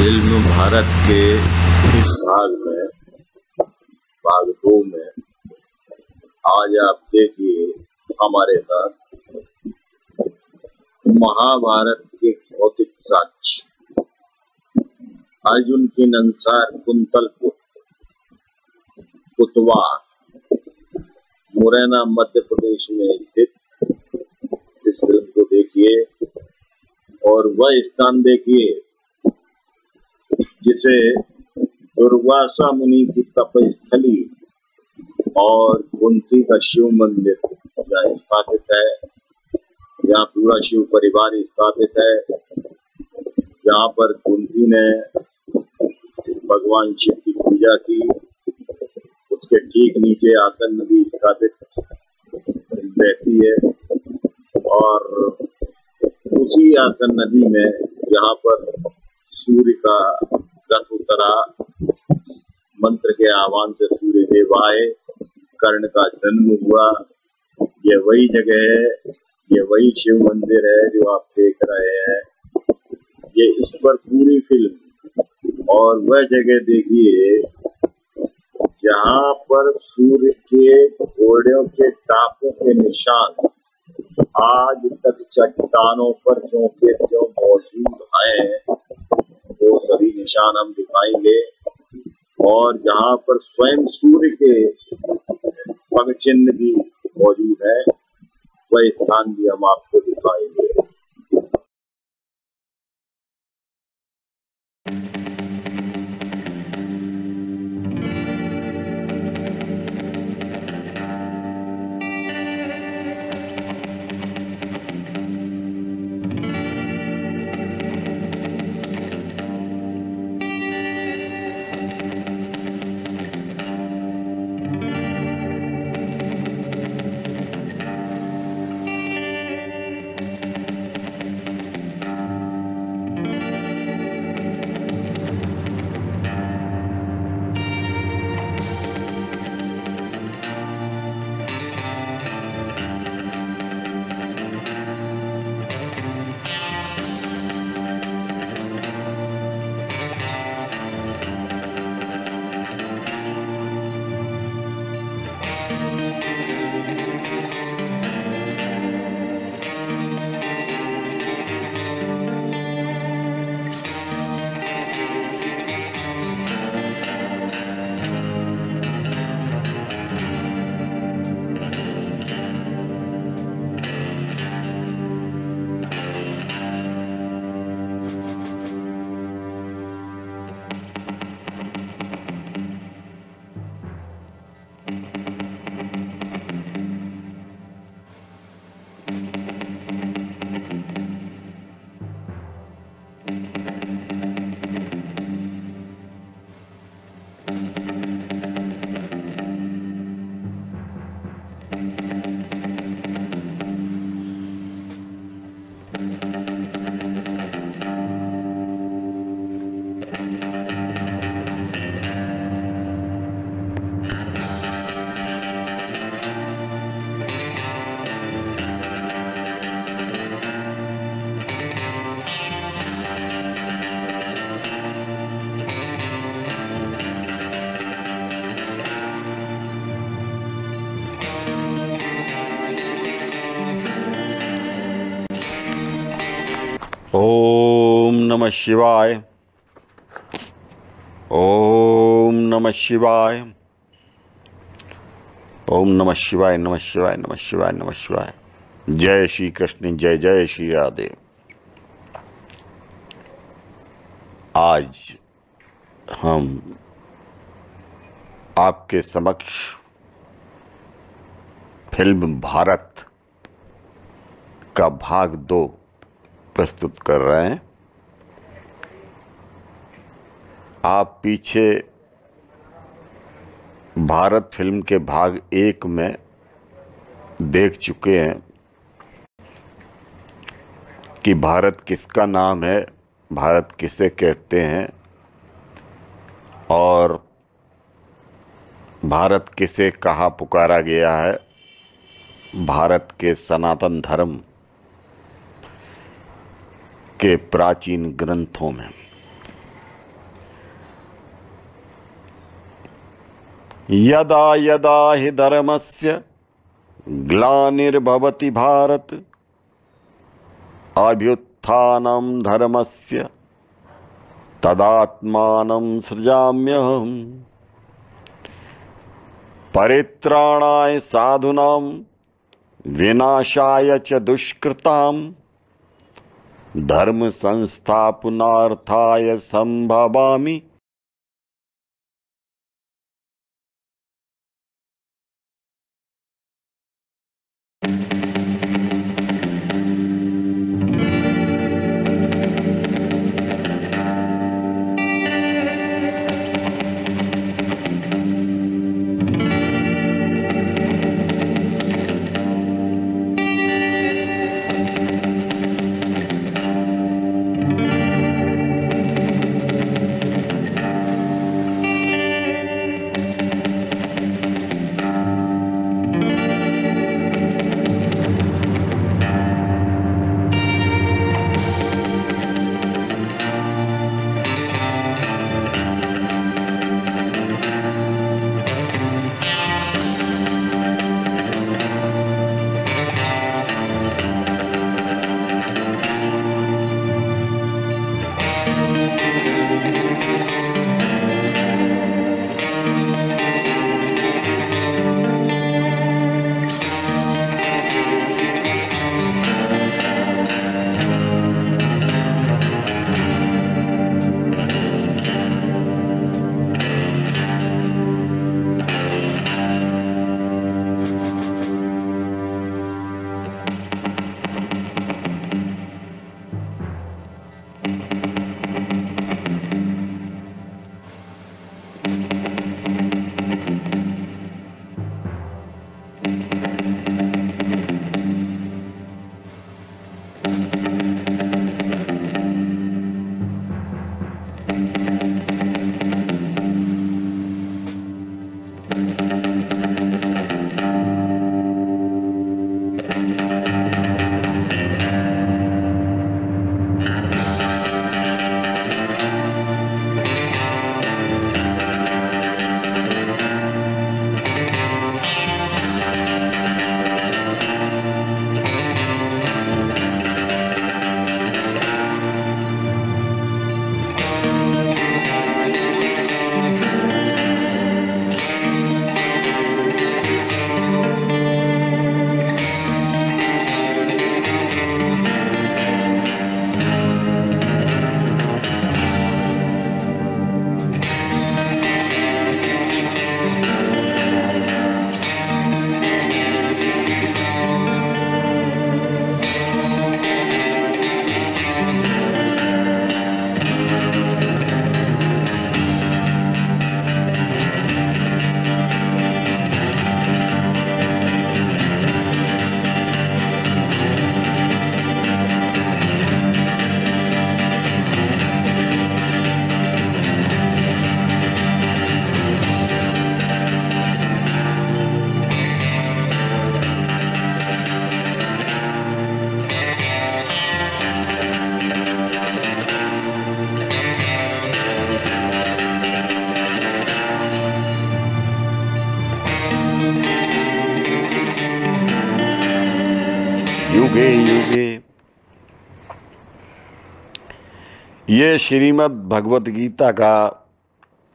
Film Bharat के इस भाग में, भाग दो में आज आप देखिए हमारे साथ महाभारत के भौतिक साक्ष्य। अर्जुन के अनुसार कुंतल कुतवार मुरैना मध्य प्रदेश में स्थित, इस फ़िल्म को देखिए और वह स्थान देखिए। जिसे दुर्वासा मुनि की तपस्थली और कुंती का शिव मंदिर यहाँ स्थापित है। यहाँ पूरा शिव परिवार स्थापित है। जहाँ पर कुंती ने भगवान शिव की पूजा की। उसके ठीक नीचे आसन नदी स्थापित रहती है और उसी आसन नदी में जहाँ पर सूर्य का रथ उतरा, मंत्र के आह्वान से सूर्य देव आए, कर्ण का जन्म हुआ। ये वही जगह है, ये वही शिव मंदिर है जो आप देख रहे हैं। ये इस पर पूरी फ़िल्म। और वह जगह देखिए, जहाँ पर सूर्य के घोड़ों के टापों के निशान आज तक चट्टानों पर जो के जो मौजूद हैं? वो सभी निशान हम दिखाएँगे। और जहाँ पर स्वयं सूर्य के पग चिन्ह भी मौजूद है, वह स्थान भी हम आपको दिखाएँगे। नमः शिवाय। ओम नमः शिवाय। ओम नमः शिवाय नमः शिवाय नमः शिवाय नमः शिवाय। जय श्री कृष्ण जय जय श्री राधे। आज हम आपके समक्ष फ़िल्म भारत का भाग दो प्रस्तुत कर रहे हैं। आप पीछे भारत फ़िल्म के भाग एक में देख चुके हैं कि भारत किसका नाम है, भारत किसे कहते हैं और भारत किसे कहा पुकारा गया है, भारत के सनातन धर्म के प्राचीन ग्रंथों में। यदा यदा हि धर्मस्य ग्लानिर्भवति भारत, अभ्युत्थानं धर्मस्य तदात्मानं सृजाम्यहम्। परित्राणाय साधुनां, विनाशाय च दुष्कृताम् धर्म संस्थापनार्थाय ये श्रीमद् भगवत गीता का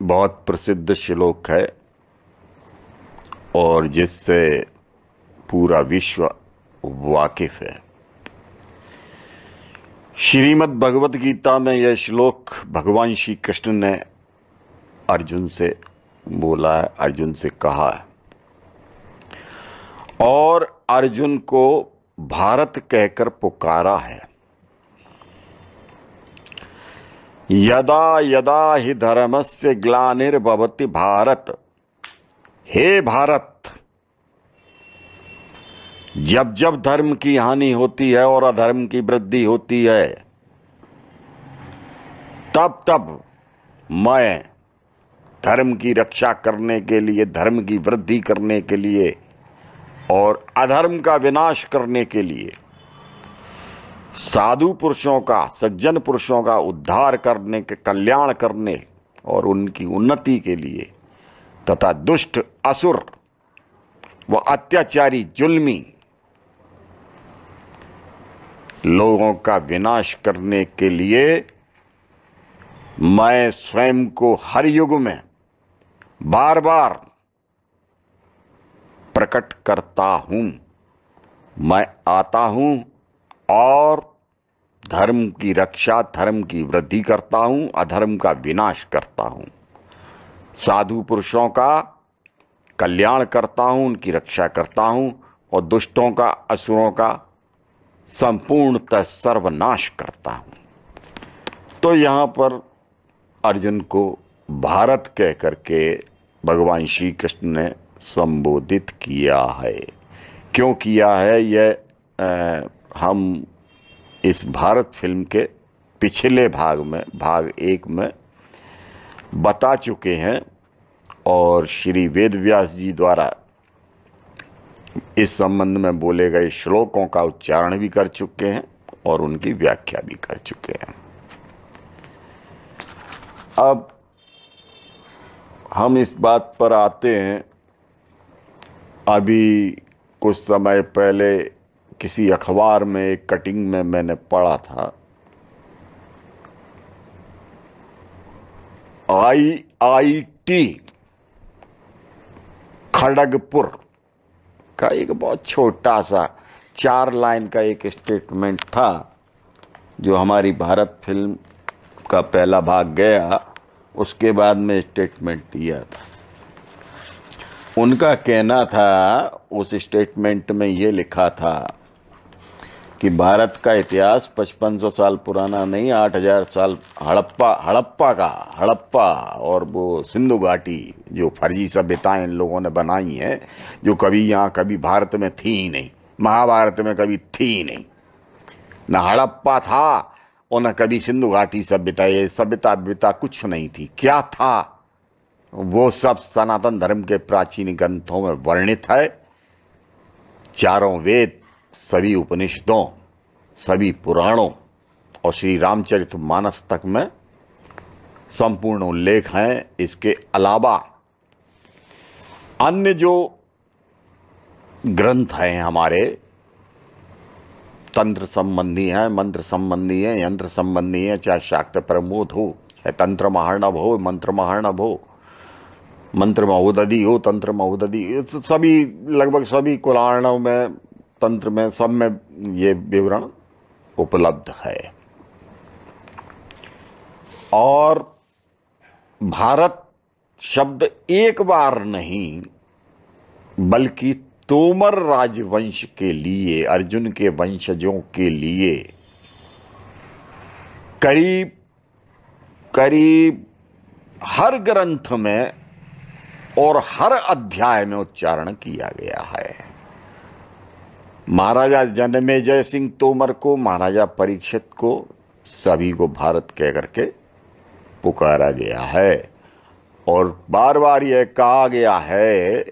बहुत प्रसिद्ध श्लोक है और जिससे पूरा विश्व वाकिफ है। श्रीमद् भगवत गीता में यह श्लोक भगवान श्री कृष्ण ने अर्जुन से बोला है, अर्जुन से कहा है। और अर्जुन को भारत कहकर पुकारा है। यदा यदा ही से ग्लानिर्भवति भारत। हे भारत! जब जब धर्म की हानि होती है और अधर्म की वृद्धि होती है, तब तब मैं धर्म की रक्षा करने के लिए, धर्म की वृद्धि करने के लिए और अधर्म का विनाश करने के लिए साधु पुरुषों का, सज्जन पुरुषों का उद्धार करने के कल्याण करने और उनकी उन्नति के लिए तथा दुष्ट, असुर व अत्याचारी, जुल्मी लोगों का विनाश करने के लिए मैं स्वयं को हर युग में बार बार प्रकट करता हूँ। मैं आता हूँ और धर्म की रक्षा, धर्म की वृद्धि करता हूँ, अधर्म का विनाश करता हूँ। साधु पुरुषों का कल्याण करता हूँ, उनकी रक्षा करता हूँ, और दुष्टों का, असुरों का संपूर्णतः सर्वनाश करता हूँ। तो यहाँ पर अर्जुन को भारत कह करके भगवान श्री कृष्ण ने संबोधित किया है। क्यों किया है? यह हम इस भारत फ़िल्म के पिछले भाग में, भाग एक में बता चुके हैं और श्री वेद व्यास जी द्वारा इस संबंध में बोले गए श्लोकों का उच्चारण भी कर चुके हैं और उनकी व्याख्या भी कर चुके हैं। अब हम इस बात पर आते हैं। अभी कुछ समय पहले किसी अखबार में एक कटिंग में मैंने पढ़ा था। आई आई टी खड़गपुर का एक बहुत छोटा सा चार लाइन का एक स्टेटमेंट था, जो हमारी भारत फ़िल्म का पहला भाग गया, उसके बाद में स्टेटमेंट दिया था। उनका कहना था, उस स्टेटमेंट में ये लिखा था कि भारत का इतिहास 5500 साल पुराना नहीं 8000 साल हड़प्पा हड़प्पा का, हड़प्पा और वो सिंधु घाटी जो फर्जी सभ्यताएँ इन लोगों ने बनाई हैं, जो कभी यहाँ, कभी भारत में थी ही नहीं, महाभारत में कभी थी ही नहीं। न हड़प्पा था और न कभी सिंधु घाटी सभ्यता, ये सभ्यता सभ्यता कुछ नहीं थी। क्या था? वो सब सनातन धर्म के प्राचीन ग्रंथों में वर्णित है। चारों वेद सभी उपनिषदों, सभी पुराणों और श्री रामचरित मानस तक में संपूर्ण उल्लेख हैं। इसके अलावा अन्य जो ग्रंथ हैं हमारे, तंत्र संबंधी हैं, मंत्र संबंधी हैं, यंत्र संबंधी हैं, चाहे शाक्त प्रमोद हो, चाहे तंत्र महारणव हो, मंत्र महारणव हो, मंत्र महोदधि हो, तंत्र महोदधि सभी लगभग सभी कुलार्णव में तंत्र में, सब में ये विवरण उपलब्ध है। और भारत शब्द एक बार नहीं, बल्कि तोमर राजवंश के लिए, अर्जुन के वंशजों के लिए, करीब करीब हर ग्रंथ में और हर अध्याय में उच्चारण किया गया है। महाराजा जन्मेजय सिंह तोमर को, महाराजा परीक्षित को, सभी को भारत कह करके पुकारा गया है। और बार बार यह कहा गया है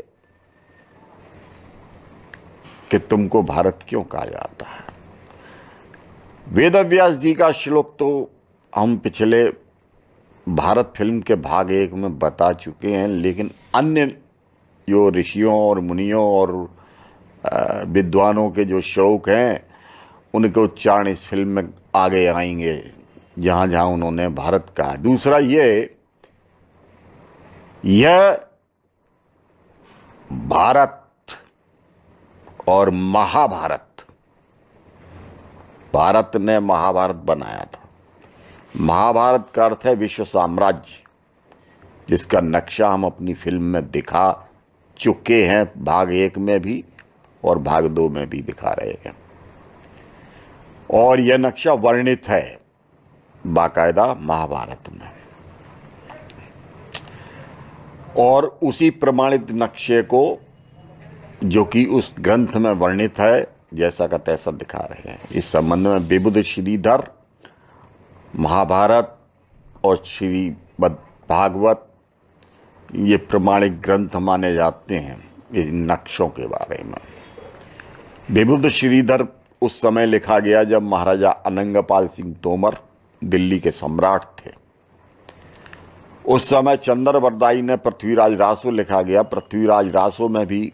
कि तुमको भारत क्यों कहा जाता है? वेद व्यास जी का श्लोक तो हम पिछले भारत फ़िल्म के भाग एक में बता चुके हैं, लेकिन अन्य जो ऋषियों और मुनियों और विद्वानों के जो श्लोक हैं, उनके उच्चारण इस फ़िल्म में आगे आएँगे, जहाँ जहाँ उन्होंने भारत कहा दूसरा ये, यह भारत और महाभारत। भारत ने महाभारत बनाया था। महाभारत का अर्थ है विश्व साम्राज्य, जिसका नक्शा हम अपनी फ़िल्म में दिखा चुके हैं, भाग एक में भी। और भाग दो में भी दिखा रहे हैं। और यह नक्शा वर्णित है बाकायदा महाभारत में। और उसी प्रमाणित नक्शे को जो कि उस ग्रंथ में वर्णित है, जैसा का तैसा दिखा रहे हैं। इस संबंध में विबुध श्रीधर, महाभारत और श्री भागवत ये प्रमाणिक ग्रंथ माने जाते हैं इन नक्शों के बारे में। विबुद्ध श्रीधर उस समय लिखा गया जब महाराजा अनंगपाल सिंह तोमर दिल्ली के सम्राट थे। उस समय चंद्र बरदाई ने पृथ्वीराज रासो लिखा गया। पृथ्वीराज रासो में भी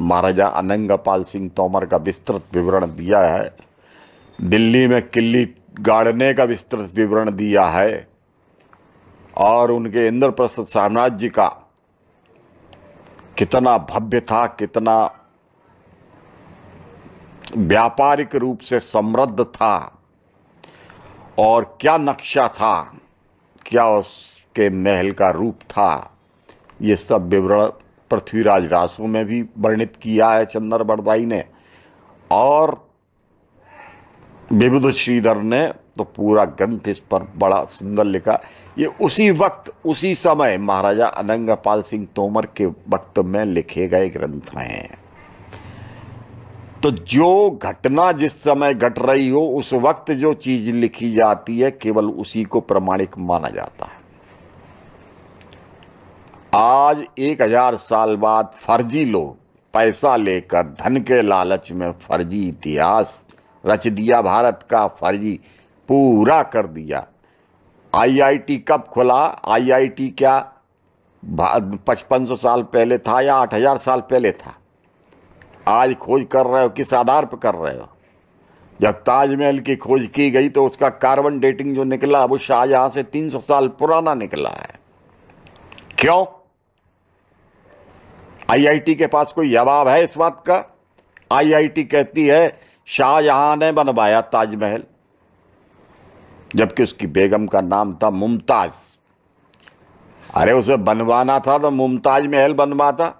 महाराजा अनंग पाल सिंह तोमर का विस्तृत विवरण दिया है। दिल्ली में किल्ली गाड़ने का विस्तृत विवरण दिया है। और उनके इंद्रप्रस्थ साम्राज्य का कितना भव्य था, कितना व्यापारिक रूप से समृद्ध था और क्या नक्शा था, क्या उसके महल का रूप था, ये सब विवरण पृथ्वीराज रासु में भी वर्णित किया है चंद्र बरदाई ने। और विबुध श्रीधर ने तो पूरा ग्रंथ इस पर बड़ा सुंदर लिखा। ये उसी वक्त, उसी समय महाराजा अनंगपाल सिंह तोमर के वक्त में लिखे गए ग्रंथ हैं। तो जो घटना जिस समय घट रही हो, उस वक्त जो चीज़ लिखी जाती है, केवल उसी को प्रमाणिक माना जाता है। आज एक हज़ार साल बाद फर्जी लोग पैसा लेकर धन के लालच में फर्जी इतिहास रच दिया, भारत का फर्जी पूरा कर दिया। आईआईटी कब खुला? आईआईटी क्या पचपन सौ साल पहले था या आठ हज़ार साल पहले था? आज खोज कर रहे हो, किस आधार पर कर रहे हो? जब ताजमहल की खोज की गई तो उसका कार्बन डेटिंग जो निकला वो शाहजहां से 300 साल पुराना निकला है। क्यों? आईआईटी के पास कोई जवाब है इस बात का? आईआईटी कहती है शाहजहां ने बनवाया ताजमहल, जबकि उसकी बेगम का नाम था मुमताज़। अरे उसे बनवाना था तो मुमताज़ महल बनवाता।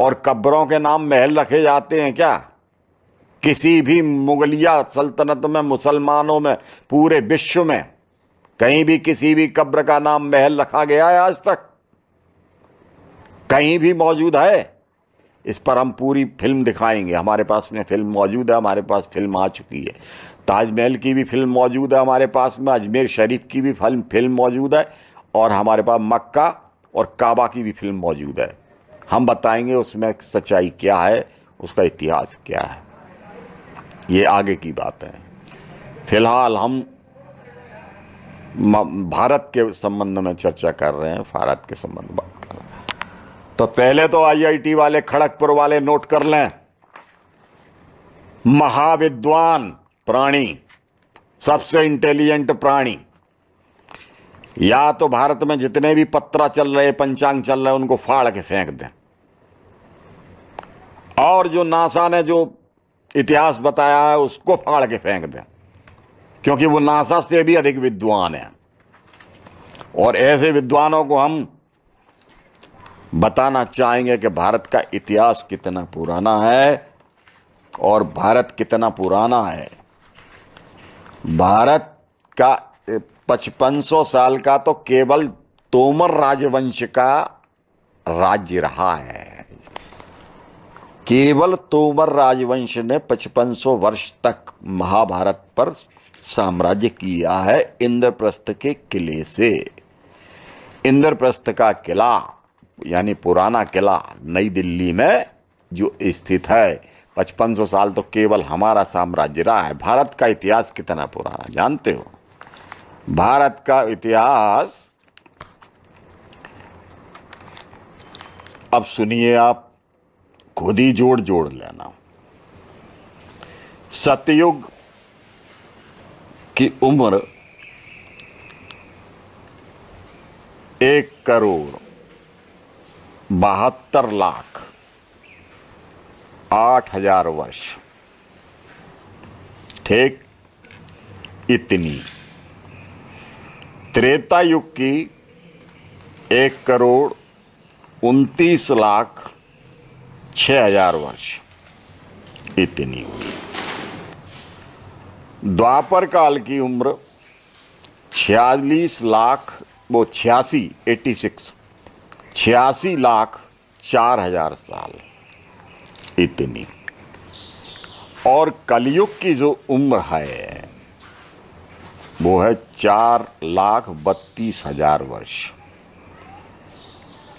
और कब्रों के नाम महल रखे जाते हैं क्या? किसी भी मुगलिया सल्तनत में, मुसलमानों में, पूरे विश्व में कहीं भी किसी भी कब्र का नाम महल रखा गया है आज तक? कहीं भी मौजूद है? इस पर हम पूरी फ़िल्म दिखाएँगे। हमारे पास में फ़िल्म मौजूद है, हमारे पास फ़िल्म आ चुकी है। ताजमहल की भी फ़िल्म मौजूद है हमारे पास में, अजमेर शरीफ की भी फ़िल्म फ़िल्म मौजूद है, और हमारे पास मक्का और काबा की भी फ़िल्म मौजूद है। हम बताएँगे उसमें सच्चाई क्या है, उसका इतिहास क्या है। ये आगे की बात है। फ़िलहाल हम भारत के संबंध में चर्चा कर रहे हैं, भारत के संबंध में बात कर रहे हैं। तो पहले तो आईआईटी वाले, खड़गपुर वाले नोट कर लें। महाविद्वान प्राणी, सबसे इंटेलिजेंट प्राणी। या तो भारत में जितने भी पत्रा चल रहे, पंचांग चल रहे, उनको फाड़ के फेंक दें। और जो नासा ने जो इतिहास बताया है, उसको फाड़ के फेंक दें। क्योंकि वो नासा से भी अधिक विद्वान है। और ऐसे विद्वानों को हम बताना चाहेंगे कि भारत का इतिहास कितना पुराना है और भारत कितना पुराना है। भारत का पचपन सौ साल का तो केवल तोमर राजवंश का राज्य रहा है। केवल तोमर राजवंश ने पचपन सौ वर्ष तक महाभारत पर साम्राज्य किया है इंद्रप्रस्थ के किले से। इंद्रप्रस्थ का किला, यानी पुराना किला नई दिल्ली में जो स्थित है, पचपन सौ साल तो केवल हमारा साम्राज्य रहा है। भारत का इतिहास कितना पुराना, जानते हो? भारत का इतिहास, अब सुनिए आप खुद ही जोड़ जोड़ लेना। सतयुग की उम्र एक करोड़ बहत्तर लाख आठ हज़ार वर्ष। ठीक इतनी। त्रेता युग की एक करोड़ उनतीस लाख छ हज़ार वर्ष। इतनी हुई। द्वापर काल की उम्र छियालीस लाख, वो छियासी, एटी सिक्स, छियासी लाख, चार हज़ार साल। इतनी। और कलयुग की जो उम्र है, वो है चार लाख बत्तीस हज़ार वर्ष।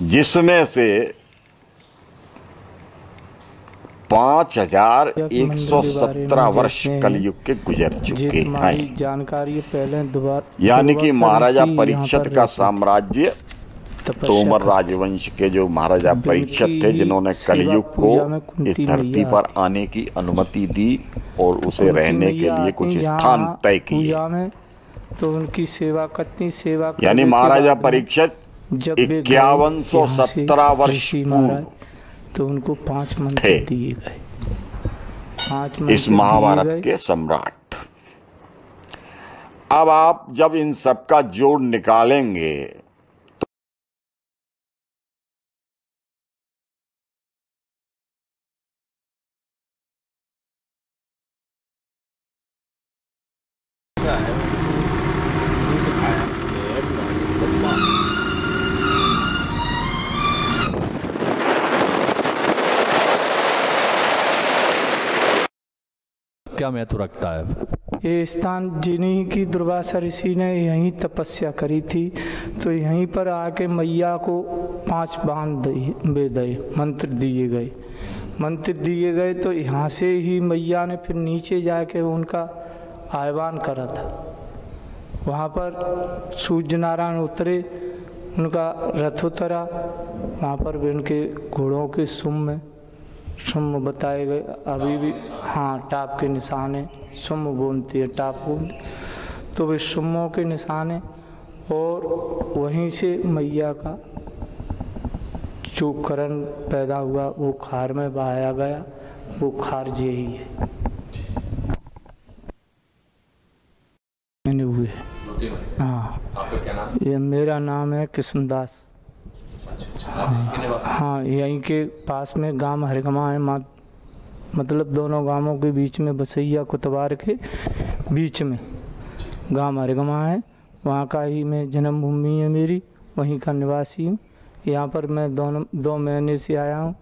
जिसमें से पाँच हज़ार एक सौ सत्रह वर्ष कलयुग के गुजर चुके हैं। जानकारी पहले दोबारा यानी कि महाराजा परीक्षित का साम्राज्य तोमर राजवंश के जो महाराजा परीक्षित थे जिन्होंने कलयुग को इस धरती पर आने की अनुमति दी और उसे रहने के लिए कुछ स्थान तय किए। तो उनकी सेवा कितनी सेवा यानी महाराजा परीक्षित गए इक्यावन सौ सत्रह वर्ष पूर्व। तो उनको पाँच मंत्र। दिए गए। पाँच मंत्र इस महाभारत के सम्राट। अब आप जब इन सबका जोड़ निकालेंगे क्या महत्व रखता है? ये स्थान जिन्हीं की दुर्वासा ऋषि ने यहीं तपस्या करी थी तो यहीं पर आके मैया को पाँच बाँध दे मंत्र दिए गए। मंत्र दिए गए तो यहाँ से ही मैया ने फिर नीचे जाके उनका आह्वान करा था। वहाँ पर सूर्य नारायण उतरे, उनका रथ उतरा, वहाँ पर भी उनके घोड़ों के सुम में सुम बताए गए। अभी भी हाँ टाप के निशान है सुम बोलती है टाप बोलती तो वे सुमों के निशान है और वहीं से मैया का जो करण पैदा हुआ वो खार में बहाया गया। वो खार यही है। हुए। हाँ। ये मेरा नाम है कृष्णदास हाँ यहीं के पास में गाँव हरगमा है मा मतलब दोनों गाँवों के बीच में बसैया कुतवार के बीच में गाँव हरगमा है। वहाँ का ही मैं जन्मभूमि है मेरी, वहीं का निवासी हूँ। यहाँ पर मैं दोनों दो महीने से आया हूँ।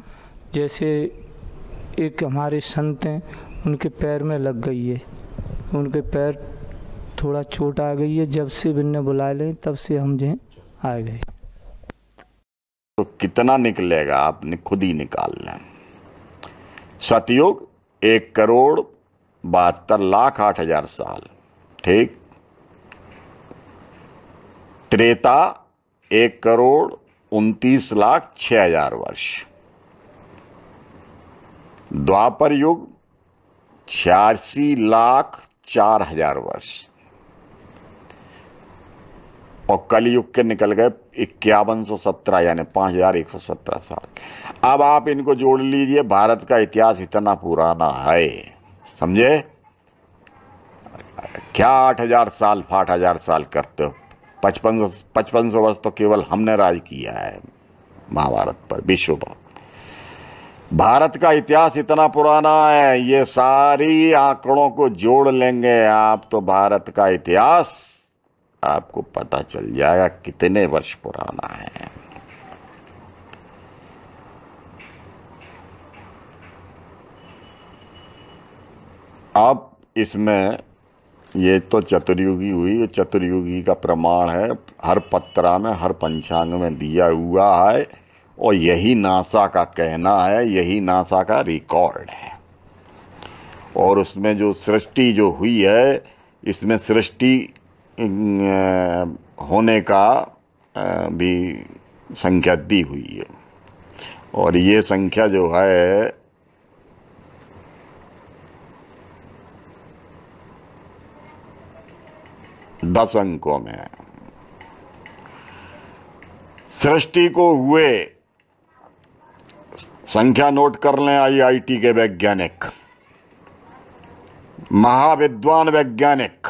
जैसे एक हमारे संत हैं, उनके पैर में लग गई है। उनके पैर थोड़ा चोट आ गई है, जब से बिन्ने बुला लें, तब से हम जो आ गए। कितना निकलेगा? आपने खुद ही निकाल लें। सतयुग, एक करोड़ बहत्तर लाख आठ हज़ार साल। ठीक? त्रेता, एक करोड़ उनतीस लाख छह हज़ार वर्ष। द्वापर युग, छियासी लाख चार हज़ार वर्ष। और कलयुग के निकल गए इक्यावन सौ सत्रह, यानी पाँच हज़ार एक सौ सत्रह साल। अब आप इनको जोड़ लीजिए, भारत का इतिहास इतना पुराना है, समझे? क्या आठ हज़ार साल, आठ हज़ार साल करते हो? पचपन पचपन सौ वर्ष तो केवल हमने राज किया है, महाभारत पर, विश्व पर। भारत का इतिहास इतना पुराना है, ये सारी आंकड़ों को जोड़ लेंगे आप तो भारत का इतिहास आपको पता चल जाएगा कितने वर्ष पुराना है। अब इसमें ये तो चतुर्युगी हुई चतुर्युगी का प्रमाण है। हर पत्रा में, हर पंचांग में दिया हुआ है और यही नासा का कहना है, यही नासा का रिकॉर्ड है। और उसमें जो सृष्टि जो हुई है, इसमें सृष्टि होने का भी संख्या दी हुई है। और ये संख्या जो है, दस अंकों में है। सृष्टि को हुए संख्या नोट कर लें आईआईटी के वैज्ञानिक, महाविद्वान वैज्ञानिक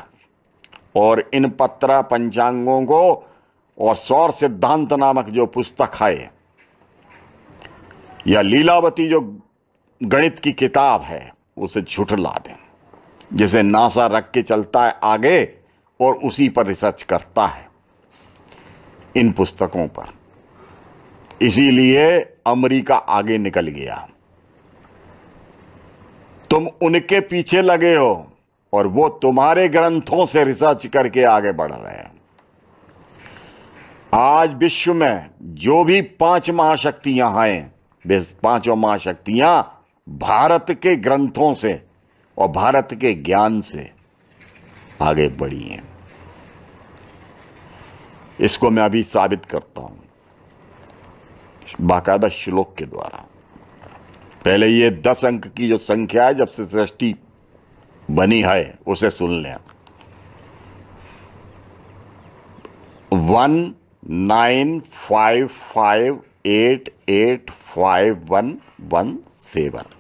और इन पत्रा पंचांगों को और सौर सिद्धांत नामक जो पुस्तक है, या लीलावती जो गणित की किताब है, उसे झुठला दें, जिसे नासा रख के चलता है आगे और उसी पर रिसर्च करता है इन पुस्तकों पर। इसीलिए अमेरिका आगे निकल गया। तुम उनके पीछे लगे हो। और वो तुम्हारे ग्रंथों से रिसर्च करके आगे बढ़ रहे हैं। आज विश्व में जो भी पाँच महाशक्तियाँ हैं पाँचों महाशक्तियाँ भारत के ग्रंथों से और भारत के ज्ञान से आगे बढ़ी हैं। इसको मैं अभी साबित करता हूँ। बाकायदा श्लोक के द्वारा। पहले ये दस अंक की जो संख्या है, जब से सृष्टि बनी है, उसे सुन लें। One nine five five eight eight five one one seven.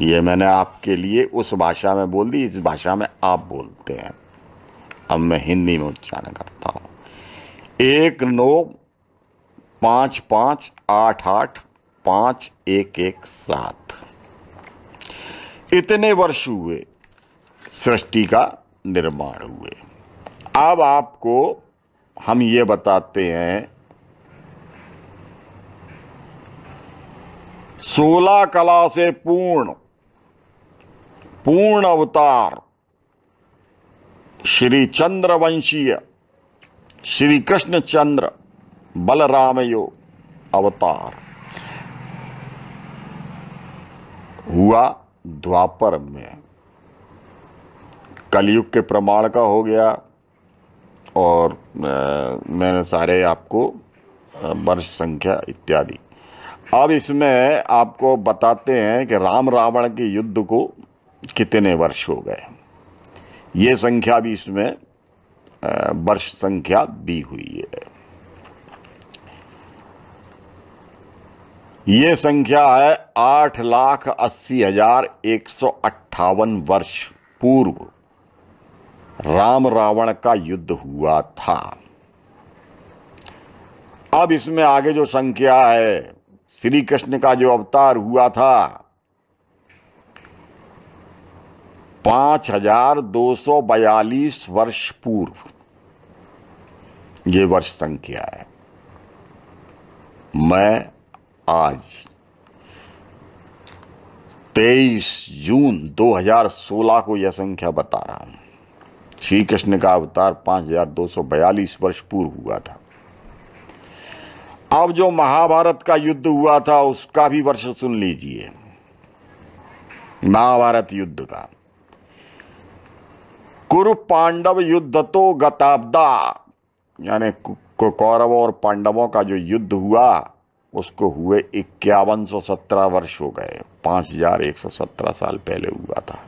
ये मैंने आपके लिए उस भाषा में बोल दी, इस भाषा में आप बोलते हैं। अब मैं हिंदी में उच्चारण करता हूँ। एक नौ पाँच पाँच आठ आठ पाँच एक एक सात। इतने वर्ष हुए, सृष्टि का निर्माण हुए। अब आपको हम ये बताते हैं, सोलह कला से पूर्ण पूर्ण अवतार, श्री चंद्रवंशीय, श्री कृष्ण चंद्र बलरामयो अवतार। हुआ द्वापर में। कलयुग के प्रमाण का हो गया और मैंने सारे आपको वर्ष संख्या इत्यादि। अब इसमें आपको बताते हैं कि राम रावण के युद्ध को कितने वर्ष हो गए। ये संख्या भी इसमें वर्ष संख्या दी हुई है। ये संख्या है आठ लाख अस्सी हज़ार एक सौ अट्ठावन वर्ष पूर्व। राम रावण का युद्ध हुआ था। अब इसमें आगे जो संख्या है श्री कृष्ण का जो अवतार हुआ था, पाँच हज़ार दो सौ बयालीस वर्ष पूर्व। ये वर्ष संख्या है। मैं आज 23 जून 2016 को यह संख्या बता रहा हूँ। श्री कृष्ण का अवतार 5242 वर्ष पूर्व हुआ था। अब जो महाभारत का युद्ध हुआ था, उसका भी वर्ष सुन लीजिए। महाभारत युद्ध का। कुरु पांडव युद्ध तो गताब्दा, यानी कौरवों और पांडवों का जो युद्ध हुआ उसको हुए इक्यावन सौ सत्रह वर्ष हो गए। पाँच हज़ार एक सौ सत्रह साल पहले हुआ था।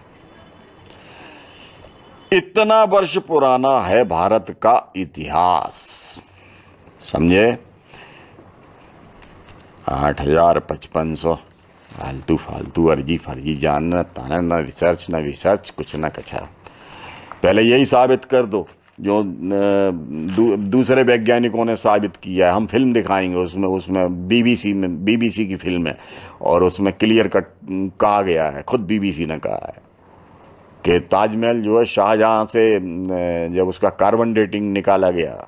इतना वर्ष पुराना है भारत का इतिहास। समझे? आठ हज़ार पचपन सौ। फालतू फालतू अर्जी फर्जी जानना ताना ना रिसर्च ना रिसर्च कुछ ना कछा पहले यही साबित कर दो। जो दू, दूसरे वैज्ञानिकों ने साबित किया है। हम फ़िल्म दिखाएँगे उसमें उसमें बीबीसी में बीबीसी की फ़िल्म है और उसमें क्लियर कट कहा गया है खुद बीबीसी ने कहा है कि ताजमहल जो है शाहजहां से जब उसका कार्बन डेटिंग निकाला गया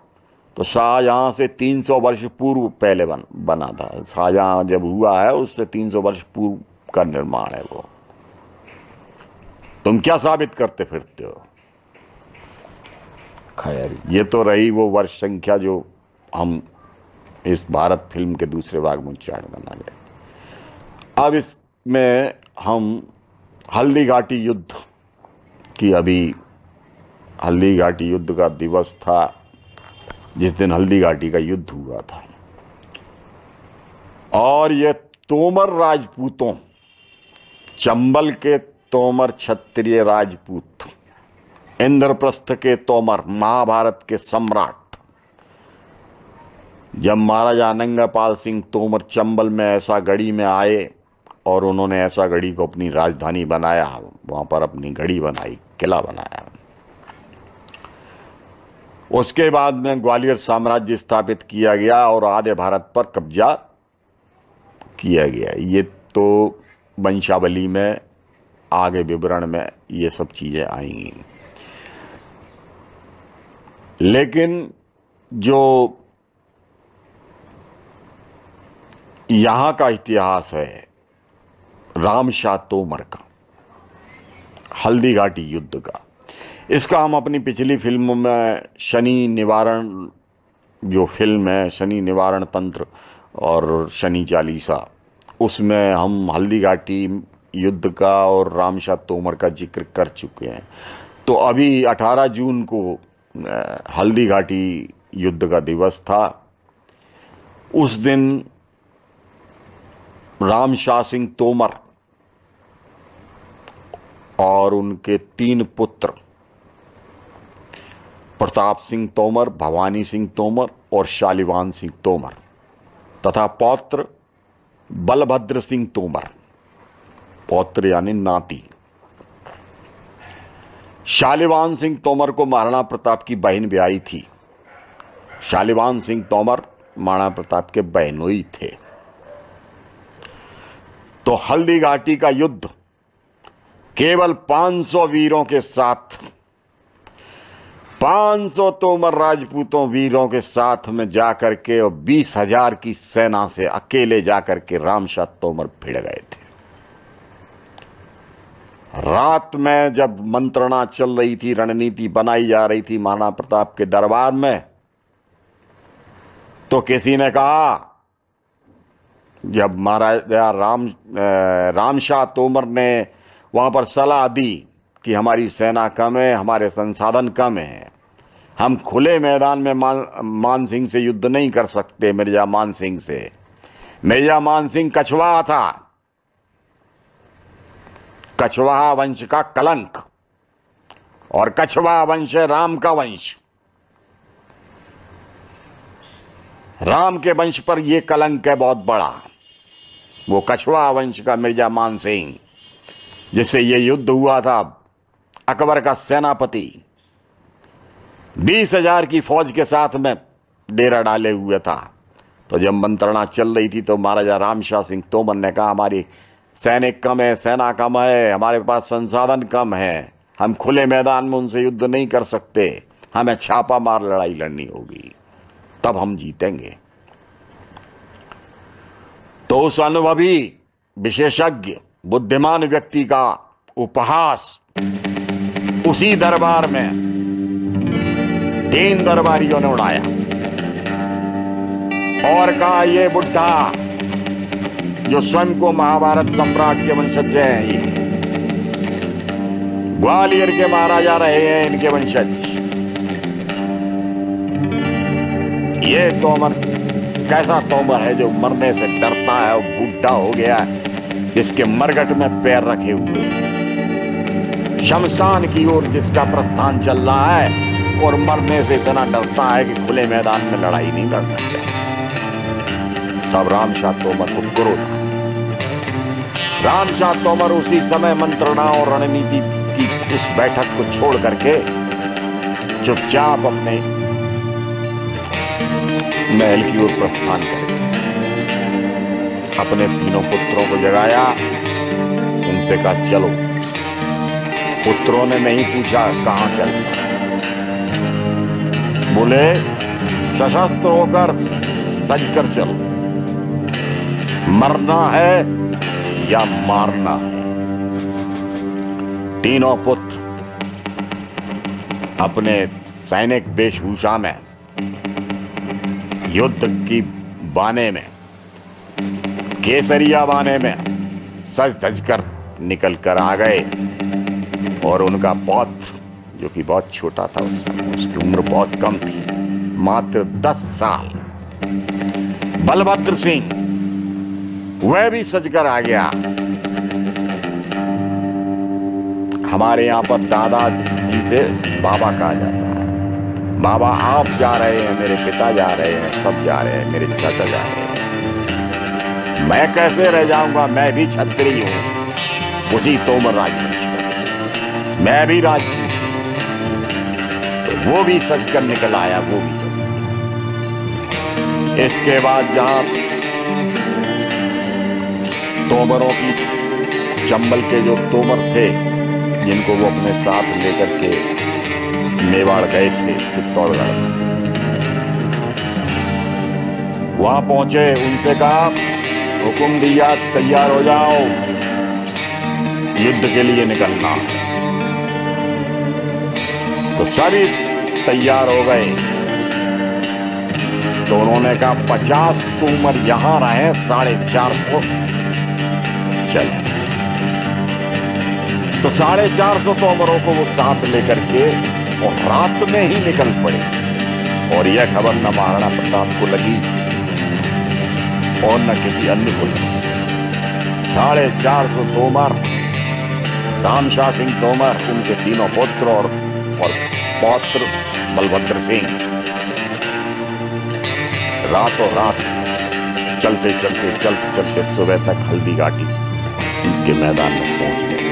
तो शाहजहां से 300 वर्ष पूर्व पहले बन, बना था। शाहजहां जब हुआ है उससे 300 वर्ष पूर्व का निर्माण है वो। तुम क्या साबित करते फिरते हो? खैर ये तो रही वो वर्ष संख्या जो हम इस भारत फ़िल्म के दूसरे भाग में उच्चारण बना गए अब इसमें हम हल्दी घाटी युद्ध की अभी हल्दी घाटी युद्ध का दिवस था, जिस दिन हल्दी घाटी का युद्ध हुआ था। और ये तोमर राजपूतों, चंबल के तोमर क्षत्रिय राजपूत इंद्रप्रस्थ के तोमर, महाभारत के सम्राट। जब महाराजा अनंगापाल सिंह तोमर चंबल में ऐसा गढ़ी में आए और उन्होंने ऐसा गढ़ी को अपनी राजधानी बनाया, वहाँ पर अपनी गढ़ी बनाई, किला बनाया। उसके बाद में ग्वालियर साम्राज्य स्थापित किया गया और आधे भारत पर कब्जा किया गया। ये तो वंशावली में, आगे विवरण में ये सब चीज़ें आएँगी लेकिन जो यहाँ का इतिहास है, राम रामशाह तोमर का, हल्दी घाटी युद्ध का। इसका हम अपनी पिछली फ़िल्म में शनि निवारण, जो फ़िल्म है, शनि निवारण तंत्र और शनि चालीसा, उसमें हम हल्दी घाटी युद्ध का और रामशाह तोमर का ज़िक्र कर चुके हैं। तो अभी 18 जून को हल्दी घाटी युद्ध का दिवस था। उस दिन रामशाह सिंह तोमर और उनके तीन पुत्र प्रताप सिंह तोमर, भवानी सिंह तोमर और शालिवान सिंह तोमर तथा पौत्र बलभद्र सिंह तोमर। पौत्र यानी नाती। शालिवान सिंह तोमर को महाराणा प्रताप की बहन ब्याई थी। शालिवान सिंह तोमर महाराणा प्रताप के बहनोई थे। तो हल्दी घाटी का युद्ध केवल 500 वीरों के साथ 500 तोमर राजपूतों वीरों के साथ में जाकर के और बीस हज़ार की सेना से अकेले जाकर के रामशाह तोमर भिड़ गए थे। रात में जब मंत्रणा चल रही थी, रणनीति बनाई जा रही थी महाराणा प्रताप के दरबार में तो किसी ने कहा, जब महाराजा राम रामशाह तोमर ने वहाँ पर सलाह दी कि हमारी सेना कम है, हमारे संसाधन कम है, हम खुले मैदान में मान मान सिंह से युद्ध नहीं कर सकते, मिर्ज़ा मान सिंह से। मिर्ज़ा मान सिंह कछवा था। कछवाहा वंश का कलंक और कछवा वंश है राम का वंश। राम के वंश पर यह कलंक है बहुत बड़ा। वो कछवा वंश का मिर्ज़ा मान सिंह, जिससे ये युद्ध हुआ था। अकबर का सेनापति, बीस हज़ार की फौज के साथ में डेरा डाले हुए था। तो जब मंत्रणा चल रही थी तो महाराजा रामशाह सिंह तोमर ने कहा, हमारी सैनिक कम है, सेना कम है, हमारे पास संसाधन कम है। हम खुले मैदान में उनसे युद्ध नहीं कर सकते। हमें छापा मार लड़ाई लड़नी होगी। तब हम जीतेंगे। तो उस अनुभवी विशेषज्ञ, बुद्धिमान व्यक्ति का उपहास उसी दरबार में, तीन दरबारियों ने उड़ाया। और कहा, ये बुढ़ा जो स्वयं को महाभारत सम्राट के वंशज हैं ग्वालियर के महाराजा रहे हैं इनके वंशज। ये तोमर, कैसा तोमर है जो मरने से डरता है और बूढ़ा हो गया है, जिसके मरगट में पैर रखे हुए शमशान की ओर जिसका प्रस्थान चल रहा है, और मरने से इतना डरता है कि खुले मैदान में लड़ाई नहीं लड़ सकता। तब रामशाह तोमर को क्रोध रामशाह तोमर उसी समय मंत्रणा और रणनीति की उस बैठक को छोड़ करके चुपचाप अपने महल की ओर प्रस्थान कर अपने तीनों पुत्रों को जगाया। उनसे कहा, चलो। पुत्रों ने नहीं पूछा, कहाँ चल? बोले, सशस्त्र होकर सज कर चलो। मरना है या मारना है? तीनों पुत्र अपने सैनिक वेशभूषा में, युद्ध की बाने में, केसरिया बाने में सज धज कर निकल कर आ गए। और उनका पौत्र, जो कि बहुत छोटा था उस उसकी उम्र बहुत कम थी, मात्र दस साल। बलभद्र सिंह वह भी सजकर आ गया। हमारे यहाँ पर दादाजी से बाबा कहा जाता है। बाबा, आप जा रहे हैं, मेरे पिता जा रहे हैं, सब जा रहे हैं, मेरे चाचा जा रहे हैं। मैं कैसे रह जाऊँगा? मैं भी छत्री हूँ। उसी तोमर राजवंश मैं भी राज तो वो भी सच कर निकल आया, वो भी इसके बाद जहाँ तोमरों की चंबल के जो तोमर थे, जिनको वो अपने साथ लेकर के मेवाड़ गए थे चित्तौड़गढ़ वहाँ पहुँचे, उनसे कहा, हुक्म दिया, तैयार हो जाओ। युद्ध के लिए निकलना। तो सभी तैयार हो गए। तो उन्होंने कहा, पचास तुमर यहाँ रहे, साढ़े चार सौ चलो। तो साढ़े चार सौ तोमरों को वो साथ लेकर के और रात में ही निकल पड़े। और यह खबर न महाराणा प्रताप को लगी और न किसी अन्य को लगी। साढ़े चार सौ तोमर, रामशाह सिंह तोमर, उनके तीनों पुत्र और और पौत्र बलभद्र सिंह। रातों रात चलते चलते चलते चलते सुबह तक हल्दी घाटी के मैदान में पहुँच गए।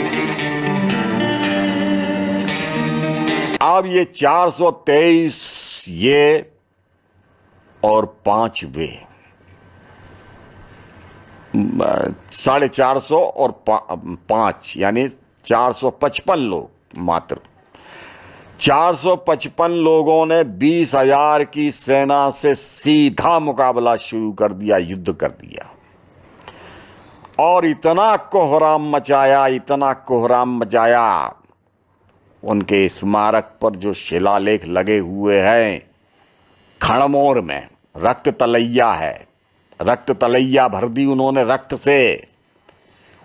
अब ये 423 ये और पाँच वे। साढ़े चार सौ और पा, पाँच यानी चार सौ पचपन लोग मात्र। 455 लोगों ने बीस हज़ार की सेना से सीधा मुकाबला शुरू कर दिया युद्ध कर दिया। और इतना कोहराम मचाया, इतना कोहराम मचाया। उनके स्मारक पर जो शिलालेख लगे हुए हैं, खड़मोर में, रक्त तलैया है। रक्त तलैया भर दी उन्होंने रक्त से।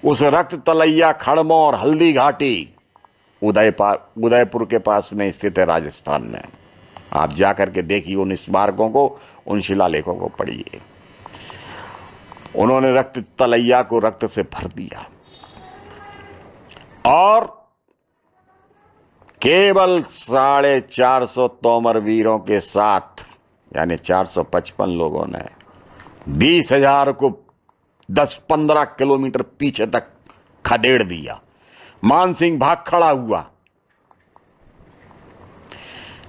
उस रक्त तलैया, खड़मोर, हल्दी घाटी, उदय उदयपुर के पास में स्थित है राजस्थान में। आप जाकर के देखिए उन स्मारकों को, उन शिलालेखों को पढ़िए। उन्होंने रक्त तलैया को रक्त से भर दिया। और केवल साढ़े चार सौ तोमर वीरों के साथ, यानी चार सौ पचपन लोगों ने, बीस हज़ार को दस पंद्रह किलोमीटर पीछे तक खदेड़ दिया। मान सिंह भाग खड़ा हुआ।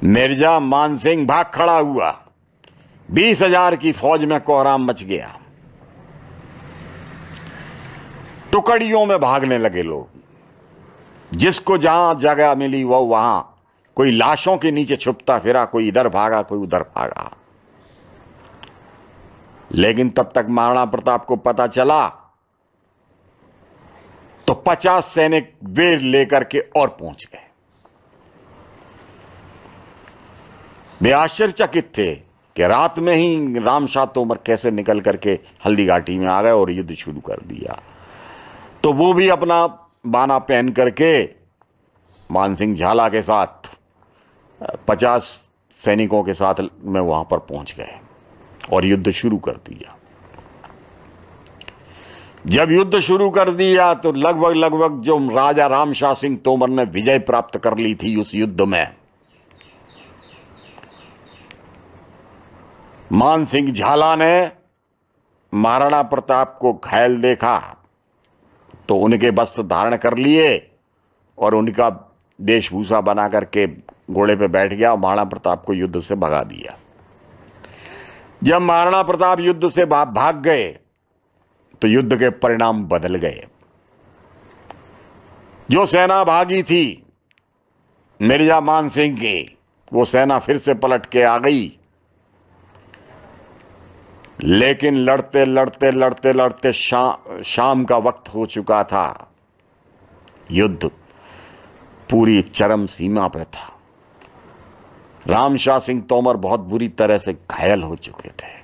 मिर्ज़ा मान सिंह भाग खड़ा हुआ। बीस हज़ार की फौज में कोहराम मच गया। टुकड़ियों में भागने लगे लोग। जिसको जहाँ जगह मिली वो वहाँ। कोई लाशों के नीचे छुपता फिरा, कोई इधर भागा, कोई उधर भागा। लेकिन तब तक महाराणा प्रताप को पता चला तो पचास सैनिक वे लेकर के और पहुँच गए। वे आश्चर्यचकित थे कि रात में ही रामशाह तोमर कैसे निकल करके हल्दी घाटी में आ गए और युद्ध शुरू कर दिया। तो वो भी अपना बाना पहन करके मानसिंह झाला के साथ, पचास सैनिकों के साथ में वहाँ पर पहुँच गए और युद्ध शुरू कर दिया। जब युद्ध शुरू कर दिया तो लगभग लगभग जो राजा रामशाह सिंह तोमर ने विजय प्राप्त कर ली थी उस युद्ध में, मान सिंह झाला ने महाराणा प्रताप को घायल देखा। तो उनके वस्त्र धारण कर लिए और उनका देशभूषा बना करके घोड़े पे बैठ गया और महाराणा प्रताप को युद्ध से भगा दिया। जब महाराणा प्रताप युद्ध से भाग गए तो युद्ध के परिणाम बदल गए। जो सेना भागी थी, मिर्ज़ा मान सिंह की, वो सेना फिर से पलट के आ गई। लेकिन लड़ते लड़ते लड़ते लड़ते शा, शाम का वक्त हो चुका था। युद्ध पूरी चरम सीमा पे था। रामशाह सिंह तोमर बहुत बुरी तरह से घायल हो चुके थे।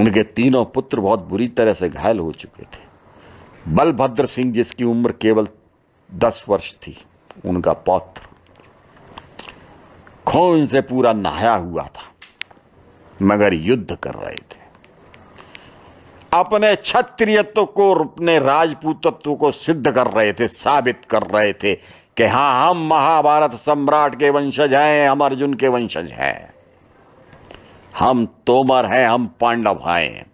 उनके तीनों पुत्र बहुत बुरी तरह से घायल हो चुके थे। बलभद्र सिंह जिसकी उम्र केवल दस वर्ष थी उनका पौत्र। खून से पूरा नहाया हुआ था। मगर युद्ध कर रहे थे। अपने क्षत्रियत्व को अपने राजपूतत्व को सिद्ध कर रहे थे, साबित कर रहे थे कि हाँ, हम महाभारत सम्राट के वंशज हैं, हम अर्जुन के वंशज हैं। हम तोमर हैं, हम पांडव हैं।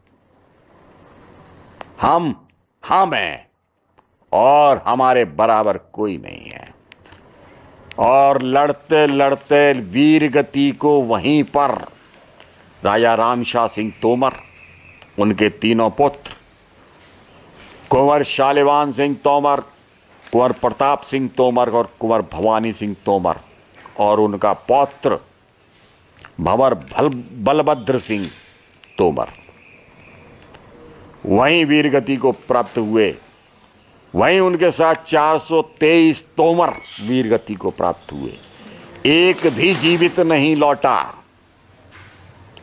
हम हम हैं और हमारे बराबर कोई नहीं है। और लड़ते लड़ते वीर गति को वहीं पर राजा रामशाह सिंह तोमर, उनके तीनों पुत्र, कुंवर शालिवान सिंह तोमर, कुंवर प्रताप सिंह तोमर और कुंवर भवानी सिंह तोमर, और उनका पौत्र भंवर बलभद्र सिंह तोमर। वहीं वीरगति को प्राप्त हुए, वहीं उनके साथ 423 तोमर वीरगति को प्राप्त हुए। एक भी जीवित नहीं लौटा।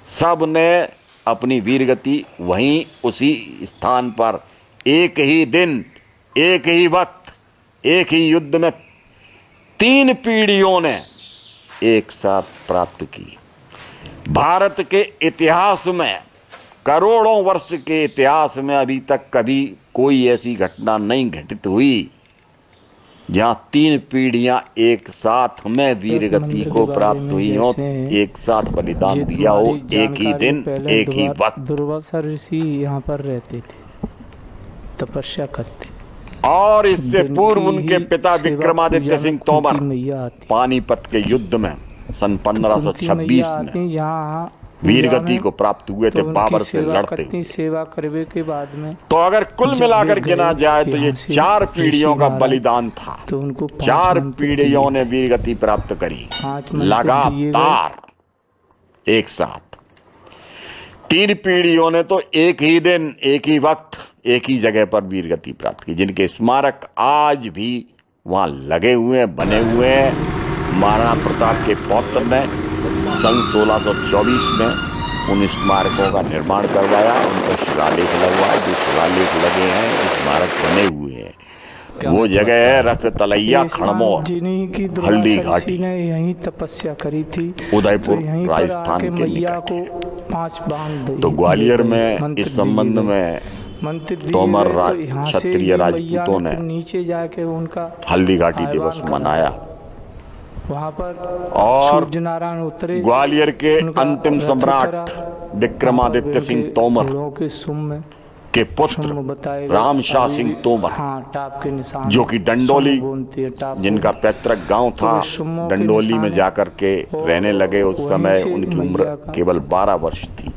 सबने अपनी वीरगति वहीं उसी स्थान पर। एक ही दिन, एक ही वक्त, एक ही युद्ध में तीन पीढ़ियों ने एक साथ प्राप्त की। भारत के इतिहास में, करोड़ों वर्ष के इतिहास में अभी तक कभी कोई ऐसी घटना नहीं घटित हुई। जहाँ तीन पीढ़ियाँ एक साथ में वीर गति को प्राप्त हुई हो एक साथ बलिदान दिया हो एक ही दिन एक ही वक्त। दुर्वासा ऋषि यहाँ पर रहते थे तपस्या करते। और इससे पूर्व उनके पिता विक्रमादित्य सिंह तोमर पानीपत के युद्ध में सन 1526 में। यहाँ वीर गति को प्राप्त हुए थे बाबर से लड़ते सेवा करने के बाद में तो अगर कुल मिलाकर गिना जाए तो ये चार पीढ़ियों का बलिदान था। तो उनको चार पीढ़ियों ने वीर गति प्राप्त करी। लगातार एक साथ। तीन पीढ़ियों ने तो एक ही दिन एक ही वक्त एक ही जगह पर वीर गति प्राप्त की जिनके स्मारक आज भी वहाँ लगे हुए बने हुए हैं। महाराणा प्रताप के पौत्र ने सन 1624 में उन स्मारकों का निर्माण करवाया उन पर शिलालेख लगवाए जो शिलालेख लगे हैं स्मारक बने हुए हैं। वो जगह है रथ तलैया खड़मोर हल्दी घाटी। ने यही तपस्या करी थी। उदयपुर तो राजस्थान के मैया को पाँच बाँध तो ग्वालियर में इस संबंध में मंत्र तोमर तो क्षत्रिय राजपूतों ने नीचे जाके उनका हल्दी घाटी दिवस मनाया। वहाँ पर और नारायण उतरे ग्वालियर के अंतिम सम्राट विक्रमादित्य सिंह तोमर के सुम में के पुत्र रामशाह सिंह तोमर हाँ, टाप के निशान जो कि डंडोली जिनका पैतृक गाँव था डंडोली में जाकर के रहने लगे उस समय उनकी उम्र केवल 12 वर्ष थी।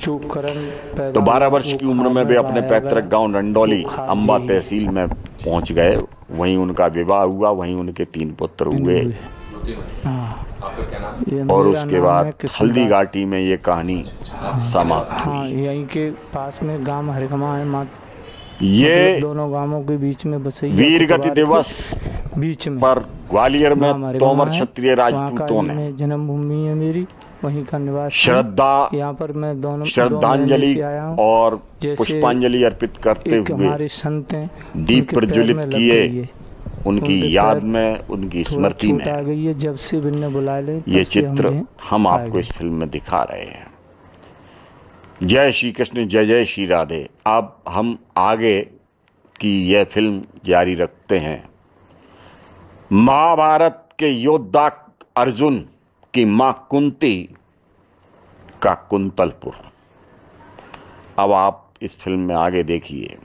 तो 12 वर्ष की उम्र में वे अपने पैतृक गाँव डंडोली अंबा तहसील में पहुँच गए। वहीं उनका विवाह हुआ वहीं उनके तीन पुत्र हुए। हाँ। और उसके बाद हल्दी घाटी में ये कहानी समाप्त हाँ यहीं के पास में गाँव हरिगमा है मात ये मतलब दोनों गाँवों के बीच में बसे वीर गति दिवस बीच में। पर ग्वालियर में तोमर क्षत्रिय राजपूतों ने जन्मभूमि है मेरी। वहीं का निवास श्रद्धा यहाँ पर मैं दोनों श्रद्धांजलि और पुष्पांजलि अर्पित करते हुए हमारे संत हैं दीप प्रज्वलित किए। उनकी याद में उनकी स्मृति में। आ गई है। जब से बिन्ने बुला ले ये चित्र हम आपको इस फ़िल्म में दिखा रहे हैं। जय श्री कृष्ण जय जय श्री राधे। अब हम आगे की यह फ़िल्म जारी रखते हैं। महाभारत के योद्धा अर्जुन की माँ कुंती का कुंतलपुर अब आप इस फ़िल्म में आगे देखिए।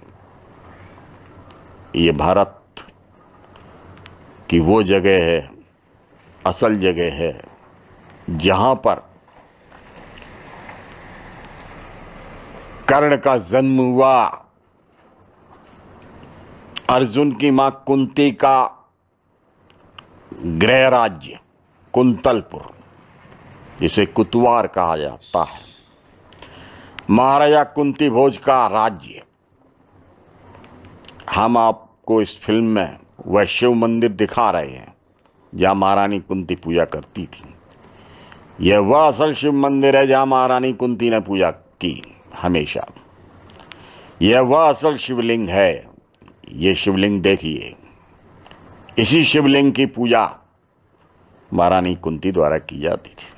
ये भारत की वो जगह है, असल जगह है, जहाँ पर कर्ण का जन्म हुआ। अर्जुन की माँ कुंती का गृह राज्य, कुंतलपुर। जिसे कुतवार कहा जाता है। महाराजा कुंती भोज का राज्य। हम आपको इस फ़िल्म में वह शिव मंदिर दिखा रहे हैं, जहाँ महारानी कुंती पूजा करती थी। यह वह असल शिव मंदिर है, जहाँ महारानी कुंती ने पूजा की हमेशा। यह वह असल शिवलिंग है। ये शिवलिंग देखिए। इसी शिवलिंग की पूजा महारानी कुंती द्वारा की जाती थी।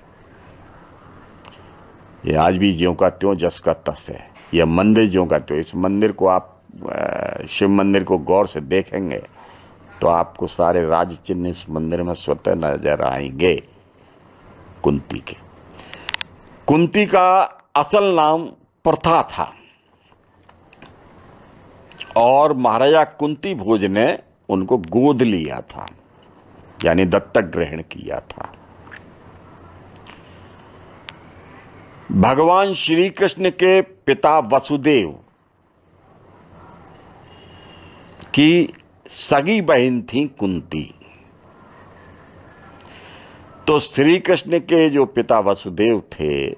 यह आज भी ज्यो का त्यों जस का तस है। यह मंदिर ज्यो का त्यों, इस मंदिर को आप शिव मंदिर को गौर से देखेंगे तो आपको सारे राज चिन्ह इस मंदिर में स्वतः नज़र आएँगे। कुंती के। कुंती का असल नाम प्रथा था। और महाराजा कुंती भोज ने उनको गोद लिया था, यानी दत्तक ग्रहण किया था। भगवान श्री कृष्ण के पिता वसुदेव की सगी बहन थी कुंती। तो श्री कृष्ण के जो पिता वसुदेव थे,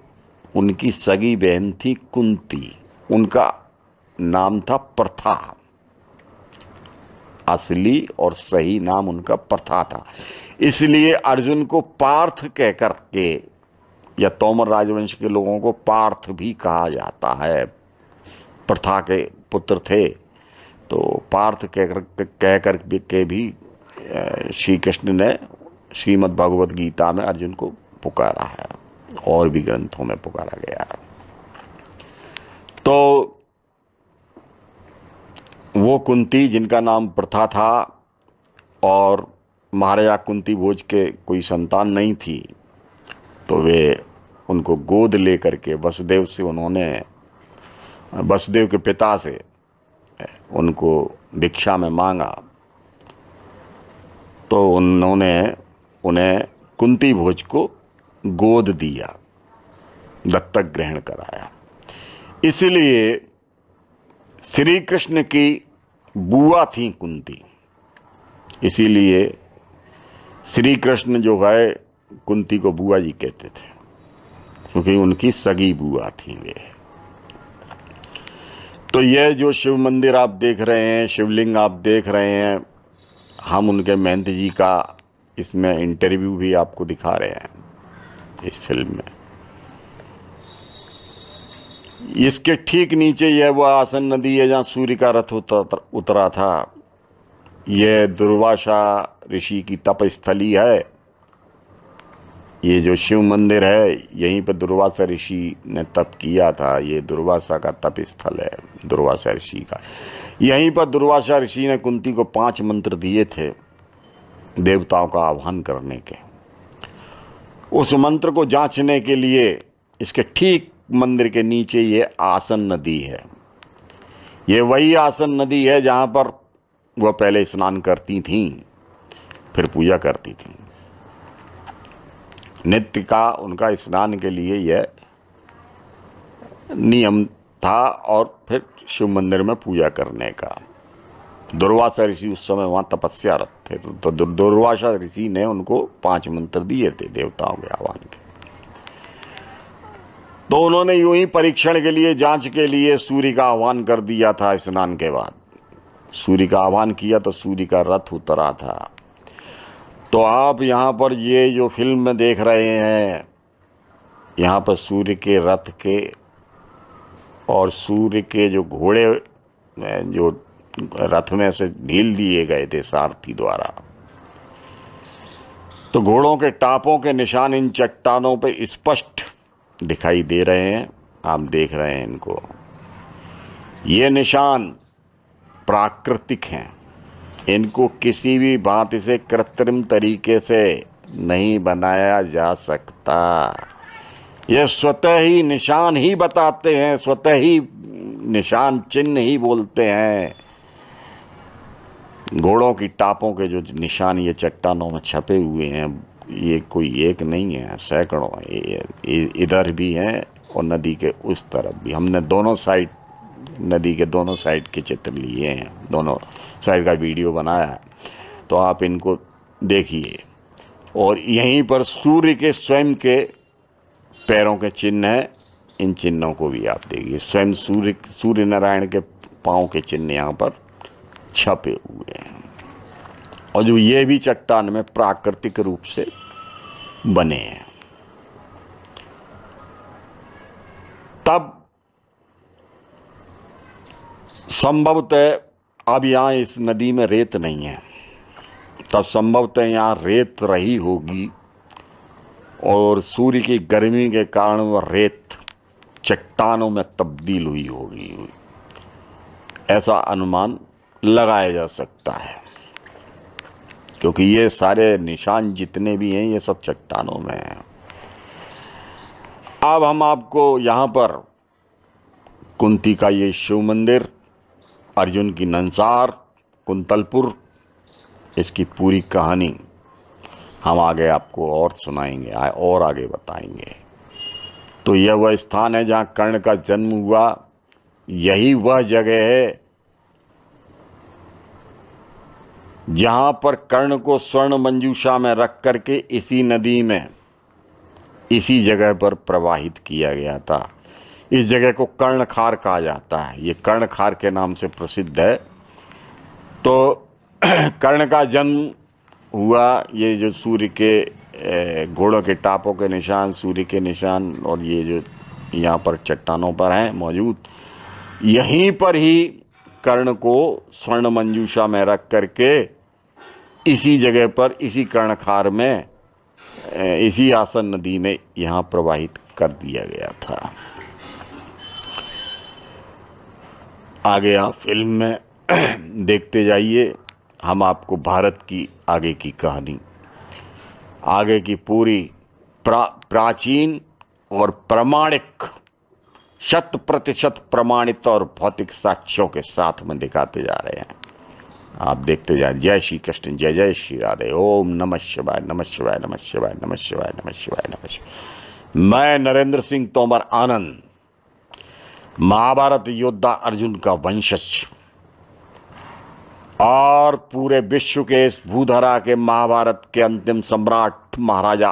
उनकी सगी बहन थी कुंती। उनका नाम था प्रथा। असली और सही नाम उनका प्रथा था। इसलिए अर्जुन को पार्थ कहकर के या तोमर राजवंश के लोगों को पार्थ भी कहा जाता है। प्रथा के पुत्र थे तो पार्थ कह कर कह कर के भी श्री कृष्ण ने श्रीमद् भगवत गीता में अर्जुन को पुकारा है, और भी ग्रंथों में पुकारा गया है। तो वो कुंती जिनका नाम प्रथा था, और महाराजा कुंती भोज के कोई संतान नहीं थी तो वे उनको गोद लेकर के वसुदेव से उन्होंने, वसुदेव के पिता से उनको भिक्षा में मांगा। तो उन्होंने उन्हें कुंती भोज को गोद दिया, दत्तक ग्रहण कराया। इसलिए श्री कृष्ण की बुआ थी कुंती। इसीलिए श्री कृष्ण जो है, कुंती को बुआ जी कहते थे। क्योंकि उनकी सगी बुआ थी वे। तो यह जो शिव मंदिर आप देख रहे हैं शिवलिंग आप देख रहे हैं हम उनके महंत जी का इसमें इंटरव्यू भी आपको दिखा रहे हैं इस फ़िल्म में। इसके ठीक नीचे यह वो आसन नदी है जहाँ सूर्य का रथ उतर, उतरा था। यह दुर्वासा ऋषि की तपस्थली है। ये जो शिव मंदिर है, यहीं पर दुर्वासा ऋषि ने तप किया था। ये दुर्वासा का तप स्थल है, दुर्वासा ऋषि का। यहीं पर दुर्वासा ऋषि ने कुंती को पाँच मंत्र दिए थे देवताओं का आह्वान करने के। उस मंत्र को जांचने के लिए इसके ठीक मंदिर के नीचे ये आसन नदी है। ये वही आसन नदी है जहाँ पर वह पहले स्नान करती थीं, फिर पूजा करती थीं। नित्य का उनका स्नान के लिए यह नियम था और फिर शिव मंदिर में पूजा करने का। दुर्वासा ऋषि उस समय वहाँ तपस्यारत थे तो, तो दुर्वासा ऋषि ने उनको पाँच मंत्र दिए थे देवताओं के आह्वान के। तो उन्होंने यूँ ही परीक्षण के लिए जाँच के लिए सूर्य का आह्वान कर दिया था स्नान के बाद। सूर्य का आह्वान किया तो सूर्य का रथ उतरा था। तो आप यहाँ पर ये जो फ़िल्म में देख रहे हैं, यहाँ पर सूर्य के रथ के और सूर्य के जो घोड़े जो रथ में से ढील दिए गए थे सारथी द्वारा। तो घोड़ों के टापों के निशान इन चट्टानों पे स्पष्ट दिखाई दे रहे हैं। आप देख रहे हैं इनको। ये निशान प्राकृतिक हैं। इनको किसी भी भांति से कृत्रिम तरीके से नहीं बनाया जा सकता। ये स्वतः ही निशान ही बताते हैं, स्वतः ही निशान चिन्ह ही बोलते हैं। घोड़ों की टापों के जो निशान ये चट्टानों में छपे हुए हैं, ये कोई एक नहीं है, सैकड़ों इधर भी हैं और नदी के उस तरफ़ भी। हमने दोनों साइड नदी के दोनों साइड के चित्र लिए हैं, दोनों साइड का वीडियो बनाया है। तो आप इनको देखिए। और यहीं पर सूर्य के स्वयं के पैरों के चिन्ह हैं, इन चिन्हों को भी आप देखिए। स्वयं सूर्य सूर्य नारायण के पाँव के चिन्ह यहाँ पर छपे हुए हैं। और जो ये भी चट्टान में प्राकृतिक रूप से बने हैं। तब संभवतः अब यहाँ इस नदी में रेत नहीं है। तब संभवतः यहाँ रेत रही होगी और सूर्य की गर्मी के कारण वह रेत चट्टानों में तब्दील हुई होगी। ऐसा अनुमान लगाया जा सकता है, क्योंकि ये सारे निशान जितने भी हैं, ये सब चट्टानों में हैं। अब हम आपको यहाँ पर कुंती का ये शिव मंदिर अर्जुन की नंसार, कुंतलपुर, इसकी पूरी कहानी। हम आगे आपको और सुनाएँगे और आगे बताएँगे। तो यह वह स्थान है जहाँ कर्ण का जन्म हुआ। यही वह जगह है जहाँ पर कर्ण को स्वर्ण मंजूषा में रख करके इसी नदी में, इसी जगह पर प्रवाहित किया गया था। इस जगह को कर्णखार कहा जाता है। ये कर्णखार के नाम से प्रसिद्ध है। तो कर्ण का जन्म हुआ, ये जो सूर्य के घोड़ों के टापों के निशान, सूर्य के निशान और ये जो यहाँ पर चट्टानों पर हैं, मौजूद। यहीं पर ही कर्ण को स्वर्ण मंजूषा में रख करके इसी जगह पर, इसी कर्णखार में इसी आसन नदी में यहाँ प्रवाहित कर दिया गया था। आगे आप फ़िल्म में देखते जाइए। हम आपको भारत की आगे की कहानी आगे की पूरी प्रा, प्राचीन और प्रमाणिक शत प्रतिशत प्रमाणित और भौतिक साक्ष्यों के साथ में दिखाते जा रहे हैं। आप देखते जाए। जय श्री कृष्ण जय जय श्री राधे। ओम नमः शिवाय नमः शिवाय नमः शिवाय नमः शिवाय नमः शिवाय नमः शिवाय। मैं नरेंद्र सिंह तोमर आनंद। महाभारत योद्धा अर्जुन का वंशज। और पूरे विश्व के इस भूधरा के महाभारत के अंतिम सम्राट महाराजा